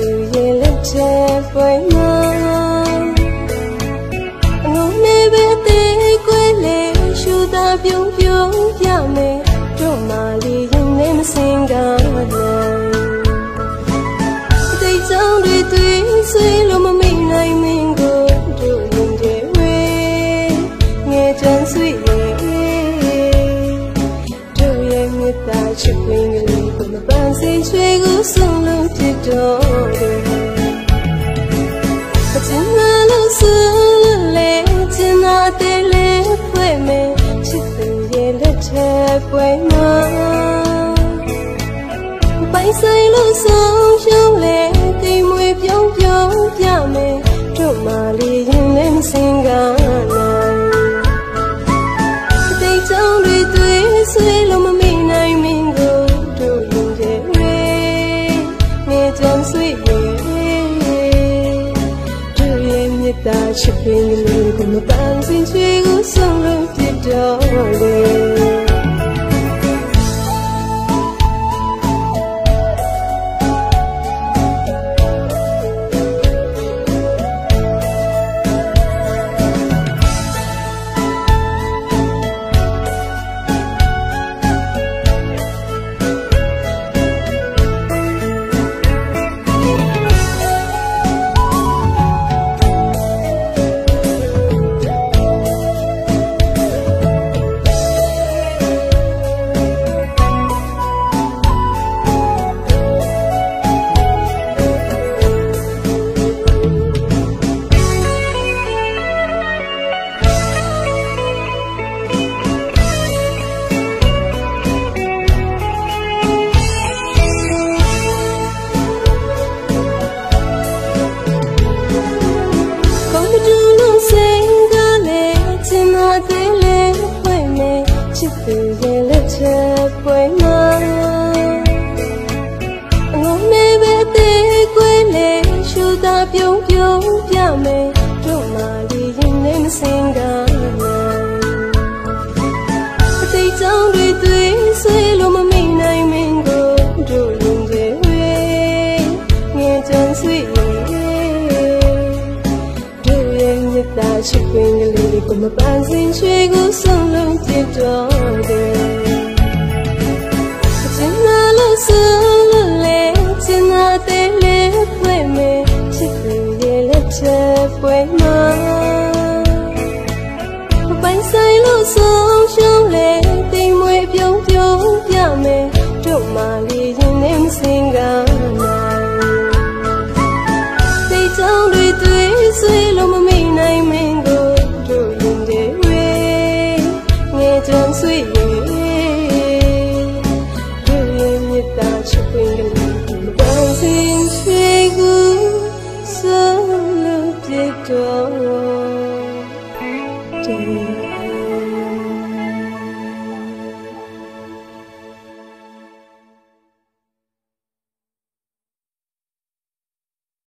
သူရင်လက်ချဲပွင့်မှာအလုံးနေပဲသေးကွယ်လေရှူတာပြုံးပြုံးရမယ်တို့မာလီရင်နေမစင်ကားတော့တိတ်ကြောင့်တွေတွေဆွေးလို့မမိနိုင်မင်းကိုတို့ရင်တွေဝေးငယ်ချမ်းဆွေးတို့ရဲ့မြတ်တာချစ်မင်းကလေးကိုမပန်းစင်ရွှေကိုဆုံးလို့ ကြမ်းဆွေးရဲ့တို့ရဲ့မြတ်တာချစ်ပင်ကလေးကိုမပန်းစင်ချွေကိုဆုံး ချစ်ပင်ကလေးကိုမပန်းစင်ချွေကိုဆုံးလုံးပြတော့ပွဲမှာပိုင်ဆိုင်လို့ဆုံးရှုံးလေ